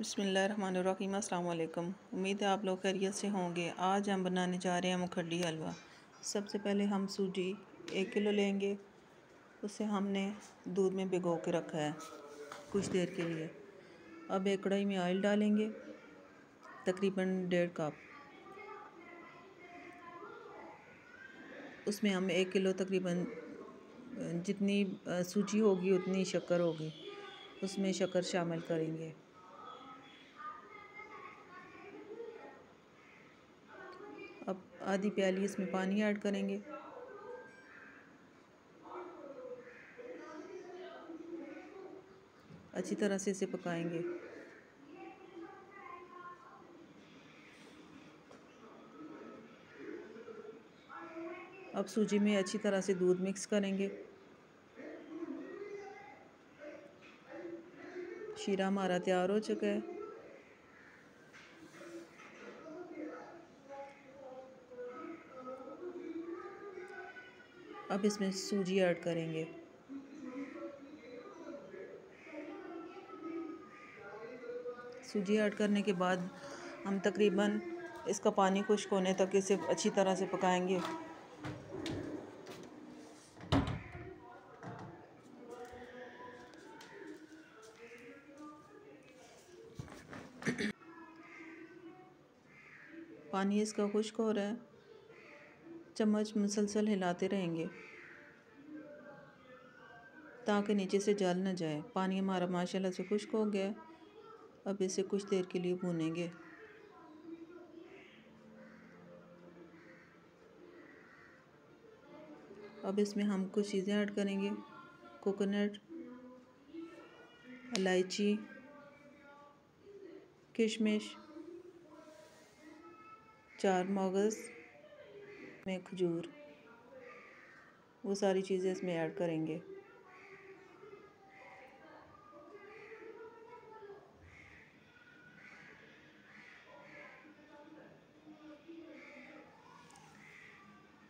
बसमीम अल्लाम उम्मीद है आप लोग खैरियत से होंगे। आज हम बनाने जा रहे हैं मुखड्डी हलवा। सबसे पहले हम सूजी एक किलो लेंगे। उसे हमने दूध में भिगो के रखा है कुछ देर के लिए। अब एक कढ़ाई में ऑयल डालेंगे, तकरीबन डेढ़ कप। उसमें हम एक किलो तकरीबन, जितनी सूजी होगी उतनी शक्कर होगी। उसमें शक्कर शामिल करेंगे। अब आधी प्याली इसमें पानी ऐड करेंगे। अच्छी तरह से इसे पकाएँगे। अब सूजी में अच्छी तरह से दूध मिक्स करेंगे। शीरा हमारा तैयार हो चुका है। अब इसमें सूजी ऐड करेंगे। सूजी ऐड करने के बाद हम तकरीबन इसका पानी खुश्क होने तक इसे अच्छी तरह से पकाएँगे। पानी इसका खुश्क हो रहा है। चम्मच मुसलसल हिलाते रहेंगे। ताकि नीचे से जल ना जाए। पानी हमारा माशाल्लाह से खुश्क हो गया। अब इसे कुछ देर के लिए भूनेंगे। अब इसमें हम कुछ चीज़ें ऐड करेंगे। कोकोनट, इलायची, किशमिश, चार मगज़। में खजूर, वो सारी चीज़ें इसमें ऐड करेंगे।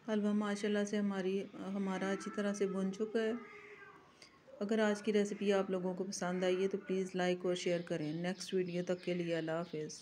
हलवा माशाल्लाह से हमारी, हमारा अच्छी तरह से बुन चुका है। अगर आज की रेसिपी आप लोगों को पसंद आई है तो प्लीज़ लाइक और शेयर करें। नेक्स्ट वीडियो तक के लिए अल्लाह हाफिज़।